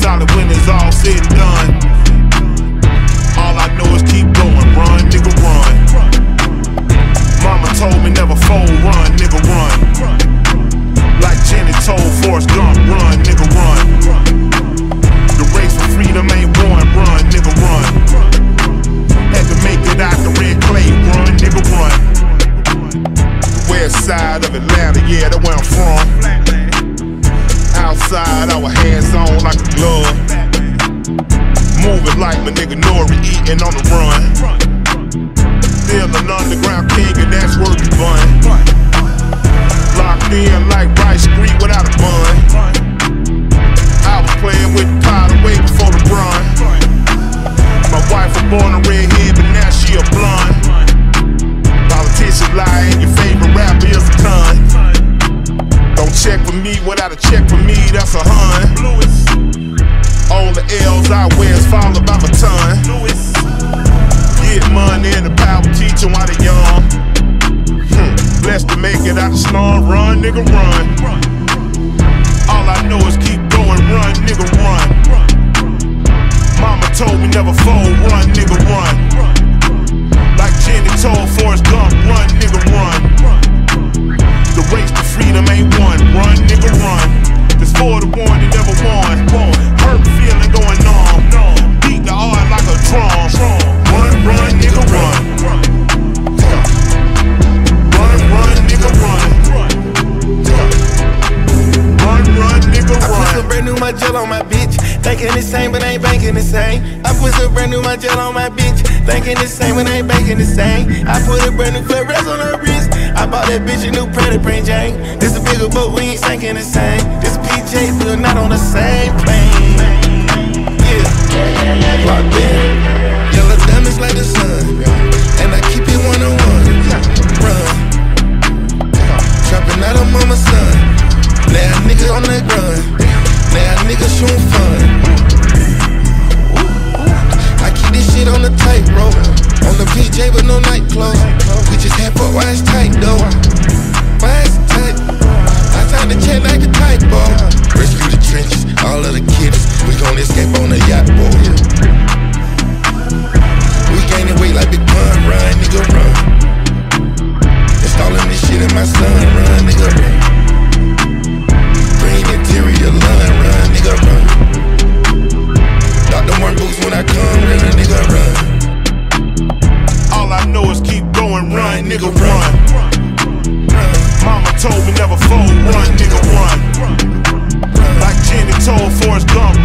solid when it's all said and done. All I know is keep going, run, nigga, run. Mama told me never fold, run, nigga, run. Like Janet told Forrest Gump, run, nigga, run. The race for freedom ain't won, run, nigga, run. Had to make it out the red clay, run, nigga, run. West side of Atlanta, yeah, that's where I'm from. Outside, our hands on like a glove. Moving like my nigga Nori, eating on the run. Still an underground king, and that's where we bun. Locked in like Rice Street without a bun. I was playing with the powder way before the run. My wife was born a redhead, without a check for me, that's a hun. All the L's I wear is followed by my ton. Get money and the power teach 'em while they young. Hmm. Blessed to make it out the storm, run, nigga, run. All I know is keep going, run, nigga, run. Mama told me never fold, run, nigga, run. Like Jenny told Forrest Gump, run, nigga, run. Thinking the same, but ain't banking the same. I put some brand new my gel on my bitch. Thinking the same, but ain't banking the same. I put a brand new flip rest on her wrist. I bought that bitch a new Predator Jane. This a bigger boat, we ain't sinking the same. This PJ, we're not on the same plane. ass tight though. My ass tight. I signed the check like a tight ball. Rescue the trenches, all of the kids. We gon' escape on a yacht boy. We gaining weight like Big Pun. Run, nigga, run. Installing this shit in my son. Run. run. Mama told me never fold, One nigga, run. Like Jenny told Forrest Gump,